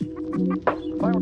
Bye.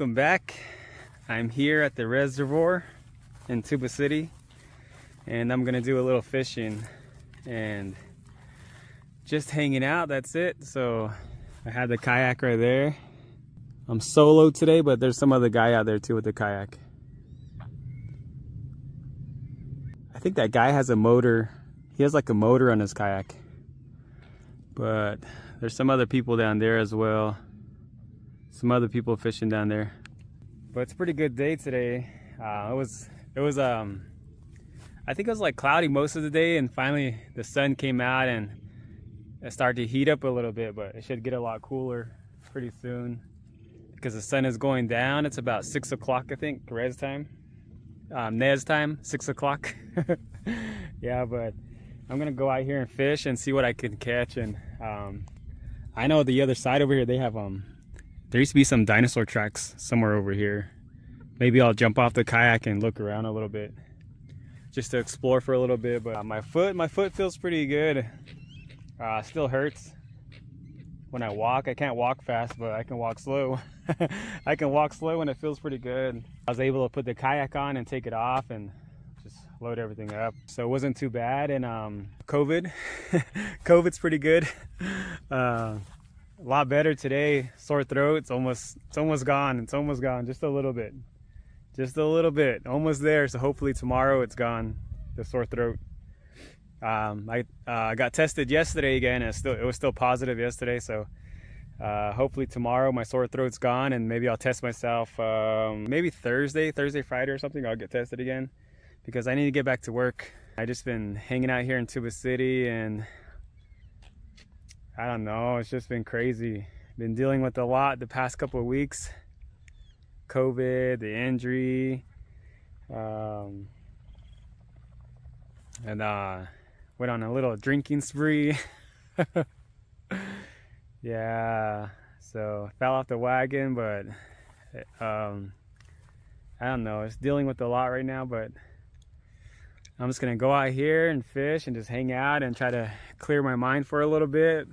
Welcome back. I'm here at the reservoir in Tuba City and I'm gonna do a little fishing and just hanging out. That's it. So I had the kayak right there. I'm solo today, but there's some other guy out there too with the kayak. I think that guy has a motor. He has like a motor on his kayak. But there's some other people down there as well some other people fishing down there. But it's a pretty good day today. Uh, it was it was um I think it was like cloudy most of the day and finally the sun came out and it started to heat up a little bit, but it should get a lot cooler pretty soon because the sun is going down. It's about six o'clock, I think, res time. Um, Nez time, six o'clock. yeah, but I'm gonna go out here and fish and see what I can catch. And um, I know the other side over here they have um there used to be some dinosaur tracks somewhere over here. Maybe I'll jump off the kayak and look around a little bit just to explore for a little bit. But uh, my foot, my foot feels pretty good. Uh, still hurts when I walk. I can't walk fast, but I can walk slow. I can walk slow and it feels pretty good. I was able to put the kayak on and take it off and just load everything up. So it wasn't too bad. And um, COVID, COVID's pretty good. Uh, a lot better today. Sore throat. It's almost it's almost gone. It's almost gone. Just a little bit. Just a little bit. Almost there. So hopefully tomorrow it's gone. The sore throat. Um, I uh, got tested yesterday again. And still it was still positive yesterday. So uh, hopefully tomorrow my sore throat's gone and maybe I'll test myself. Um, maybe Thursday, Thursday, Friday or something. I'll get tested again because I need to get back to work. I just been hanging out here in Tuba City and I don't know. It's just been crazy. Been dealing with a lot the past couple of weeks. COVID, the injury, um, and uh, went on a little drinking spree. yeah, so fell off the wagon, but um, I don't know. It's dealing with a lot right now, but I'm just gonna go out here and fish and just hang out and try to clear my mind for a little bit.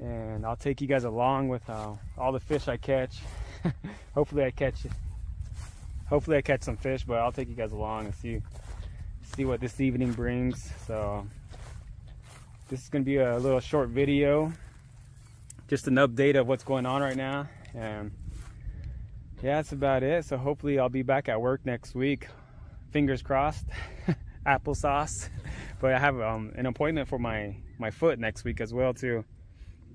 And I'll take you guys along with uh, all the fish I catch. hopefully I catch, hopefully I catch some fish, but I'll take you guys along and see, see what this evening brings. So this is gonna be a little short video, just an update of what's going on right now. And yeah, that's about it. So hopefully I'll be back at work next week fingers crossed applesauce. But i have um, an appointment for my my foot next week as well too.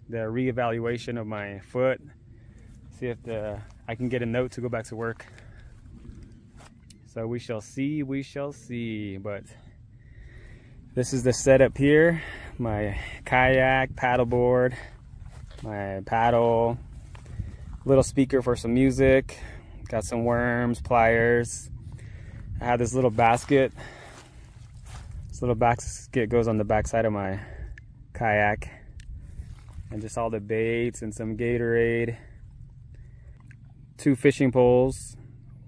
The reevaluation of my foot. See if the i can get a note to go back to work. So we shall see we shall see. But this is the setup here. My kayak paddleboard my paddle little speaker for some music. Got some worms pliers I have this little basket. This little basket goes on the back side of my kayak. And just all the baits and some Gatorade. Two fishing poles.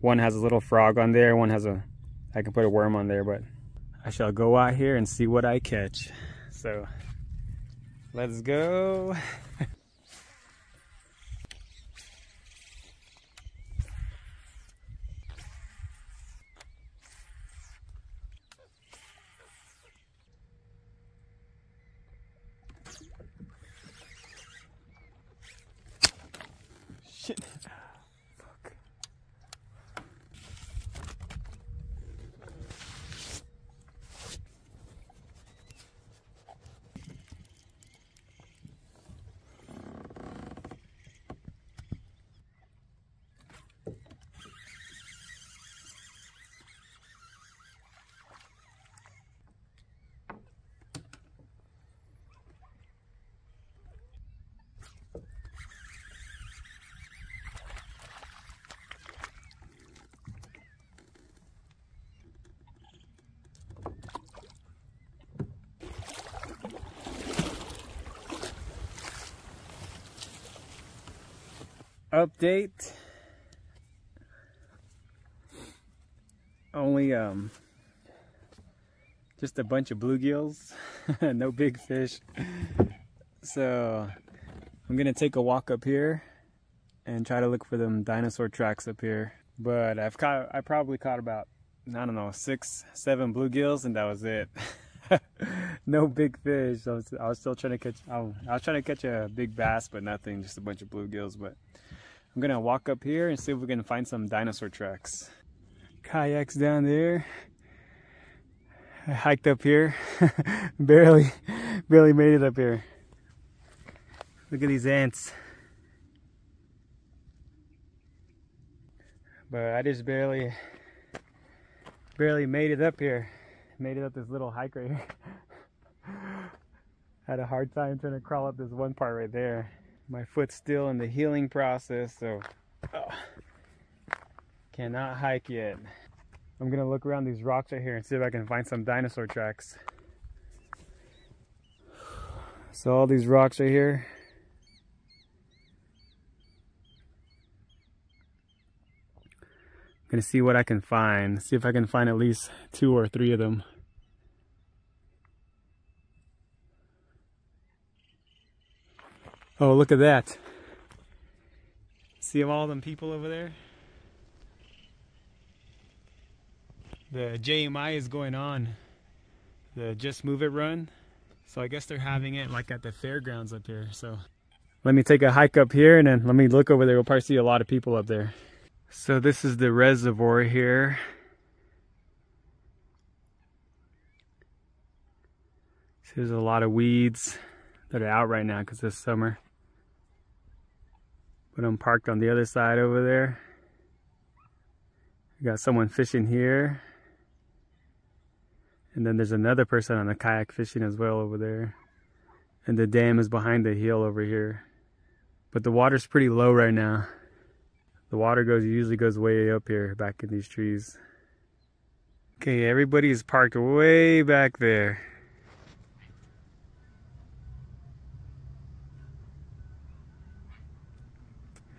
One has a little frog on there. One has a, I can put a worm on there, but I shall go out here and see what I catch. So let's go. Update. Only um just a bunch of bluegills, no big fish. So I'm gonna take a walk up here and try to look for them dinosaur tracks up here. But I've caught, I probably caught about, I don't know, six, seven bluegills and that was it. no big fish. I was, I was still trying to catch, I was trying to catch a big bass, but nothing, just a bunch of bluegills. But I'm gonna walk up here and see if we can find some dinosaur tracks. Kayaks down there. I hiked up here, barely, barely made it up here. Look at these ants. But I just barely, barely made it up here. Made it up this little hike right here. Had a hard time trying to crawl up this one part right there. My foot's still in the healing process, so oh, cannot hike yet. I'm gonna look around these rocks right here and see if I can find some dinosaur tracks. So all these rocks right here. I'm gonna see what I can find. See if I can find at least two or three of them. Oh, look at that. See all them people over there? the JMI is going on, the Just Move It run. So I guess they're having it like at the fairgrounds up here. So let me take a hike up here and then let me look over there. We'll probably see a lot of people up there. So this is the reservoir here. So there's a lot of weeds that are out right now because it's summer. But I'm parked on the other side over there. We got someone fishing here. And then there's another person on a kayak fishing as well over there. And the dam is behind the hill over here. But the water's pretty low right now. The water goes usually goes way up here back in these trees. Okay, everybody is parked way back there.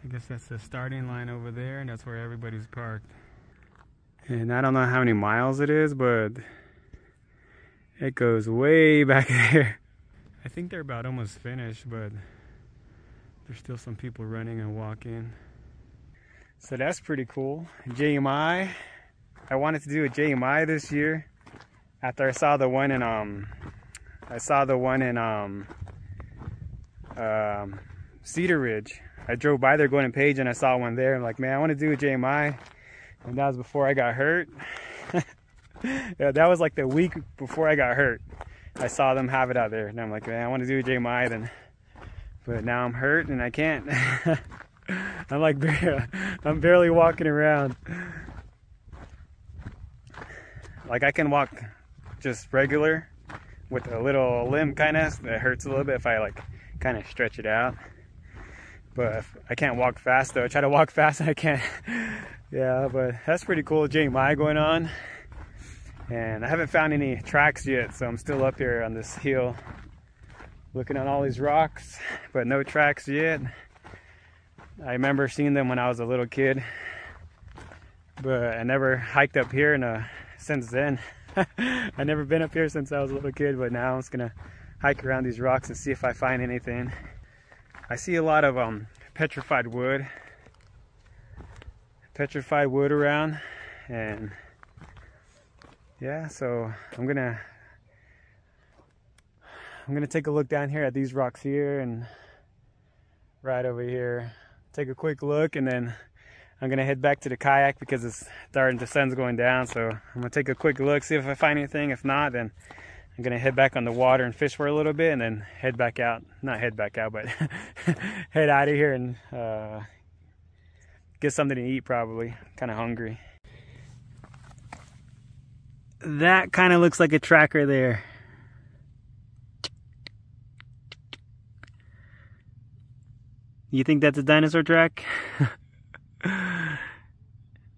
I guess that's the starting line over there and that's where everybody's parked. And I don't know how many miles it is, but it goes way back there. I think they're about almost finished, but there's still some people running and walking. So that's pretty cool. JMI. I wanted to do a JMI this year after I saw the one in um I saw the one in um um Cedar Ridge. I drove by there going to Page and I saw one there. I'm like, man, I want to do a JMI. And that was before I got hurt. yeah, that was like the week before I got hurt. I saw them have it out there, and I'm like, man, I want to do a JMI then. But now I'm hurt and I can't. I'm like, I'm barely walking around. Like I can walk just regular with a little limb kind of. It hurts a little bit if I like kind of stretch it out. But I can't walk fast though. I try to walk fast and I can't. yeah, but that's pretty cool. JMI going on and I haven't found any tracks yet so I'm still up here on this hill looking at all these rocks but no tracks yet I remember seeing them when I was a little kid but I never hiked up here in a, since then I never been up here since I was a little kid but now I'm just gonna hike around these rocks and see if I find anything I see a lot of um, petrified wood petrified wood around and yeah, so I'm gonna I'm gonna take a look down here at these rocks here and right over here. Take a quick look and then I'm gonna head back to the kayak because it's starting the sun's going down. So I'm gonna take a quick look, see if I find anything. If not, then I'm gonna head back on the water and fish for a little bit and then head back out. Not head back out, but head out of here and uh, get something to eat probably. Kind of hungry that kind of looks like a tracker there. You think that's a dinosaur track?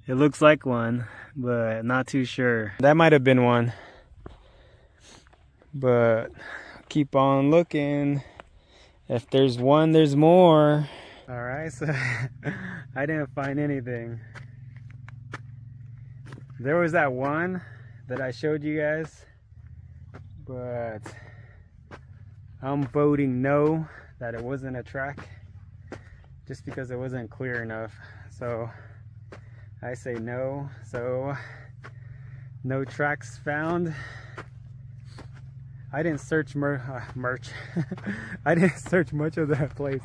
it looks like one, but not too sure. That might have been one. But keep on looking. If there's one, there's more. All right, so I didn't find anything. There was that one that I showed you guys, but I'm voting no that it wasn't a track just because it wasn't clear enough. So I say no. So no tracks found. I didn't search mer uh, merch. I didn't search much of that place.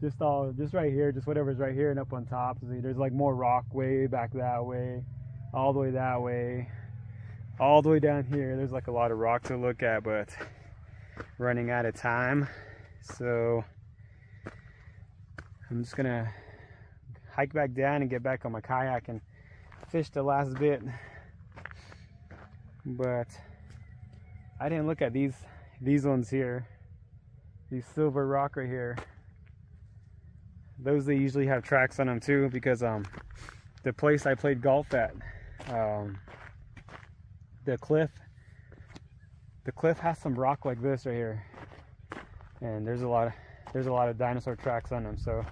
Just all, just right here, just whatever's right here and up on top. See, there's like more rock way back that way, all the way that way, all the way down here. There's like a lot of rock to look at, but running out of time. So I'm just gonna hike back down and get back on my kayak and fish the last bit. But I didn't look at these these ones here. These silver rock right here. Those they usually have tracks on them too because um the place I played golf at um the cliff the cliff has some rock like this right here and there's a lot of there's a lot of dinosaur tracks on them so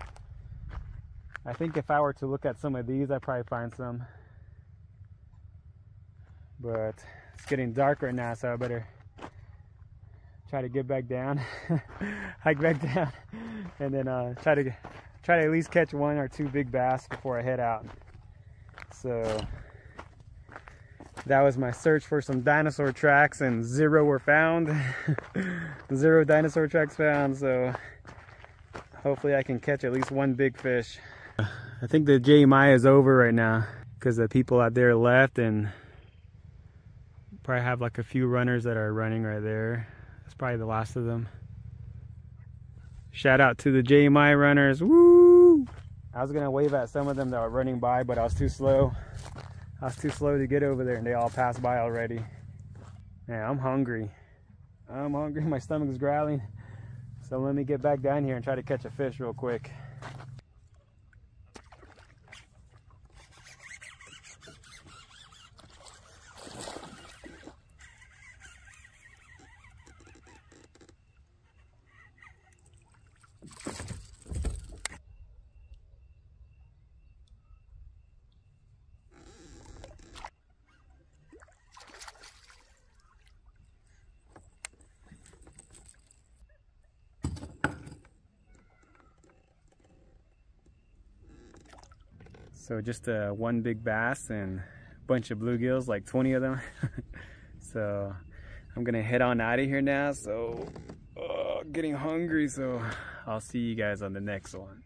I think if I were to look at some of these I'd probably find some but it's getting dark right now so I better try to get back down hike back down and then uh, try to try to at least catch one or two big bass before I head out. So that was my search for some dinosaur tracks and zero were found. Zero dinosaur tracks found so hopefully I can catch at least one big fish. I think the JMI is over right now because the people out there left and probably have like a few runners that are running right there that's probably the last of them shout out to the JMI runners woo I was gonna wave at some of them that were running by but I was too slow I was too slow to get over there and they all passed by already. Man, I'm hungry. I'm hungry, my stomach's growling. So let me get back down here and try to catch a fish real quick. So just uh, one big bass and a bunch of bluegills, like 20 of them. so I'm gonna head on out of here now. So uh, getting hungry, so I'll see you guys on the next one.